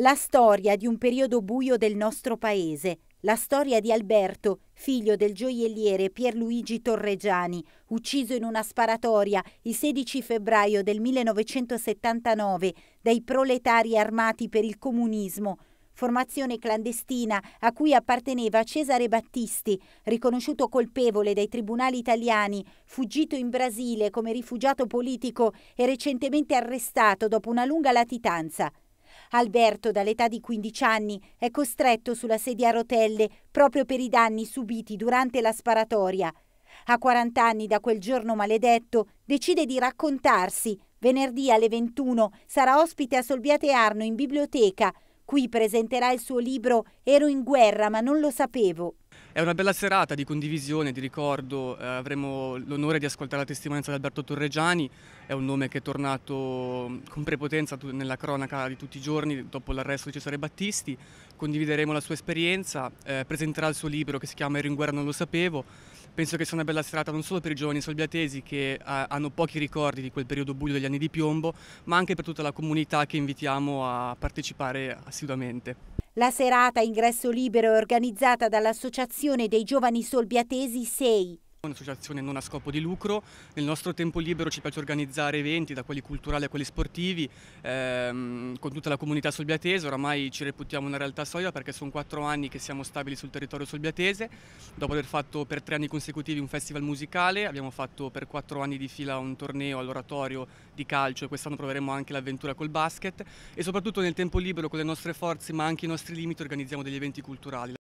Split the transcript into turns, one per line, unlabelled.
La storia di un periodo buio del nostro paese, la storia di Alberto, figlio del gioielliere Pierluigi Torregiani, ucciso in una sparatoria il 16 febbraio del 1979 dai proletari armati per il comunismo, formazione clandestina a cui apparteneva Cesare Battisti, riconosciuto colpevole dai tribunali italiani, fuggito in Brasile come rifugiato politico e recentemente arrestato dopo una lunga latitanza. Alberto, dall'età di 15 anni, è costretto sulla sedia a rotelle proprio per i danni subiti durante la sparatoria. A 40 anni da quel giorno maledetto, decide di raccontarsi. Venerdì alle 21 sarà ospite a Solbiate Arno in biblioteca. Qui presenterà il suo libro Ero in guerra ma non lo sapevo.
È una bella serata di condivisione, di ricordo, eh, avremo l'onore di ascoltare la testimonianza di Alberto Torregiani, è un nome che è tornato con prepotenza nella cronaca di tutti i giorni dopo l'arresto di Cesare Battisti, condivideremo la sua esperienza, eh, presenterà il suo libro che si chiama Ero in guerra non lo sapevo, penso che sia una bella serata non solo per i giovani solbiatesi che eh, hanno pochi ricordi di quel periodo buio degli anni di piombo, ma anche per tutta la comunità che invitiamo a partecipare assiduamente.
La serata ingresso libero è organizzata dall'Associazione dei Giovani Solbiatesi 6
un'associazione non a scopo di lucro, nel nostro tempo libero ci piace organizzare eventi da quelli culturali a quelli sportivi ehm, con tutta la comunità solbiatese, oramai ci reputiamo una realtà solida perché sono quattro anni che siamo stabili sul territorio solbiatese, dopo aver fatto per tre anni consecutivi un festival musicale, abbiamo fatto per quattro anni di fila un torneo all'oratorio di calcio e quest'anno proveremo anche l'avventura col basket. E soprattutto nel tempo libero con le nostre forze ma anche i nostri limiti organizziamo degli eventi culturali.